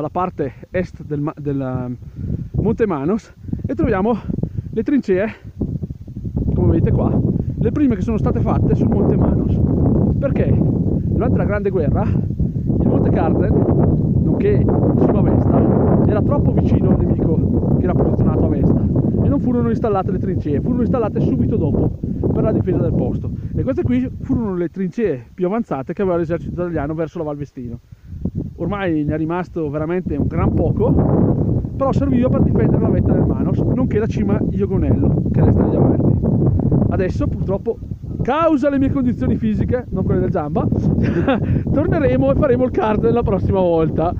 dalla parte est del, del ehm, Monte Manos e troviamo le trincee, come vedete qua, le prime che sono state fatte sul Monte Manos. Perché durante la Grande Guerra il Monte Carden, nonché Cima Vesta, era troppo vicino al nemico che era posizionato a Vesta e non furono installate le trincee, furono installate subito dopo per la difesa del posto. E queste qui furono le trincee più avanzate che aveva l'esercito italiano verso la Val Vestino. Ormai ne è rimasto veramente un gran poco, però serviva per difendere la vetta del Manos, nonché la cima Iogonello, che resta lì avanti. Adesso purtroppo, causa le mie condizioni fisiche, non quelle del Zamba, torneremo e faremo il card la prossima volta.